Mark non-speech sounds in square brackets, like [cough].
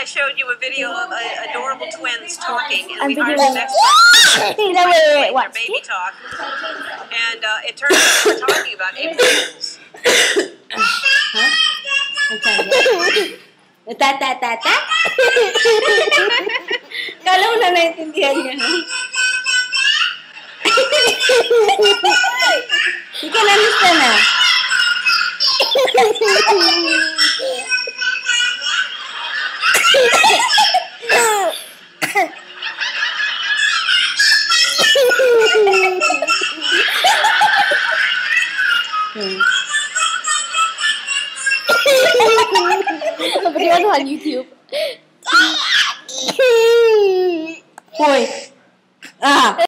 I showed you a video of uh, adorable twins talking, and I'm we hired videoing an it. Wait, wait, wait, their baby talk, and uh, it turns out we're talking about April Fools. Ta ta ta ta. Kala mo na naintindihan niya. [laughs] Ikaw na lista na. É. Obrigado, Rádio YouTube. Foi. Ah!